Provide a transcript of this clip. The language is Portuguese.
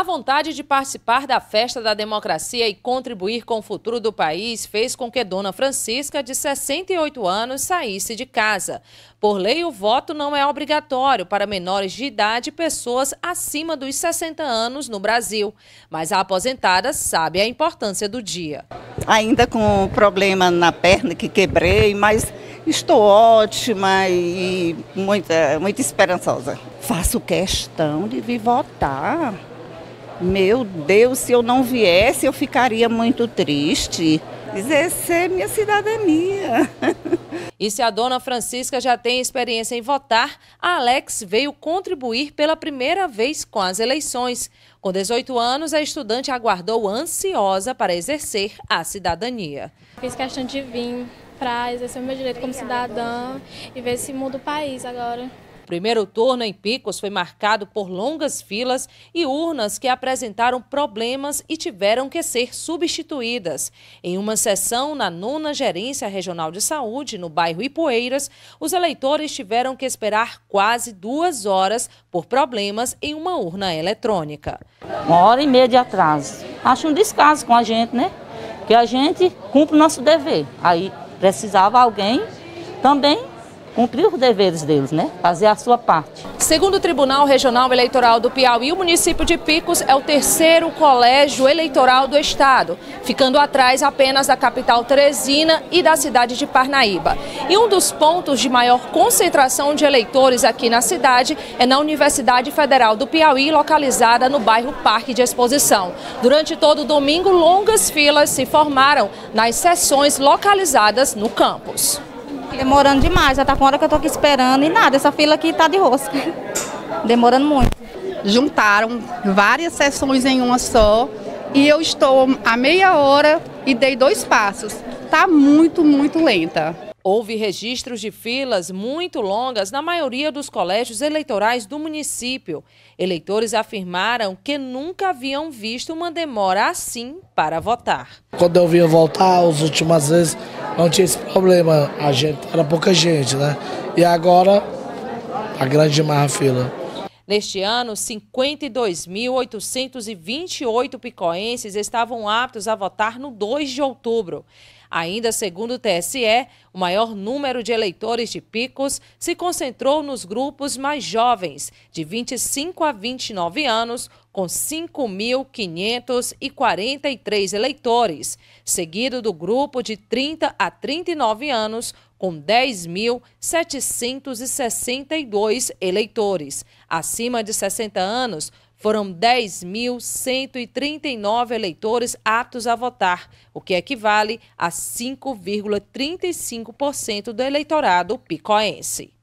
A vontade de participar da festa da democracia e contribuir com o futuro do país fez com que Dona Francisca, de 68 anos, saísse de casa. Por lei, o voto não é obrigatório para menores de idade e pessoas acima dos 60 anos no Brasil. Mas a aposentada sabe a importância do dia. Ainda com problema na perna que quebrei, mas estou ótima e muito, muito esperançosa. Faço questão de vir votar. Meu Deus, se eu não viesse, eu ficaria muito triste. Exercer minha cidadania. E se a dona Francisca já tem experiência em votar, a Alex veio contribuir pela primeira vez com as eleições. Com 18 anos, a estudante aguardou ansiosa para exercer a cidadania. Fiz questão de vir para exercer o meu direito como cidadã e ver se muda o país agora primeiro turno em Picos foi marcado por longas filas e urnas que apresentaram problemas e tiveram que ser substituídas. Em uma sessão na nona Gerência Regional de Saúde, no bairro Ipueiras, os eleitores tiveram que esperar quase duas horas por problemas em uma urna eletrônica. Uma hora e meia de atraso. Acho um descaso com a gente, né? Que a gente cumpre o nosso dever. Aí precisava alguém também cumprir os deveres deles, né? Fazer a sua parte. Segundo o Tribunal Regional Eleitoral do Piauí, o município de Picos é o terceiro colégio eleitoral do estado, ficando atrás apenas da capital Teresina e da cidade de Parnaíba. E um dos pontos de maior concentração de eleitores aqui na cidade é na Universidade Federal do Piauí, localizada no bairro Parque de Exposição. Durante todo o domingo, longas filas se formaram nas sessões localizadas no campus. Demorando demais, já tá com hora que eu tô aqui esperando e nada, essa fila aqui tá de rosca. Demorando muito. Juntaram várias sessões em uma só e eu estou a meia hora e dei dois passos. Tá muito, muito lenta. Houve registros de filas muito longas na maioria dos colégios eleitorais do município. Eleitores afirmaram que nunca haviam visto uma demora assim para votar. Quando eu vinha voltar, as últimas vezes, não tinha esse problema. A gente, era pouca gente, né? E agora, a grande demais a fila. Neste ano, 52.828 picoenses estavam aptos a votar no 2 de outubro. Ainda segundo o TSE, o maior número de eleitores de Picos se concentrou nos grupos mais jovens, de 25 a 29 anos, com 5.543 eleitores, seguido do grupo de 30 a 39 anos, com 10.762 eleitores. Acima de 60 anos, foram 10.139 eleitores aptos a votar, o que equivale a 5,35% do eleitorado picoense.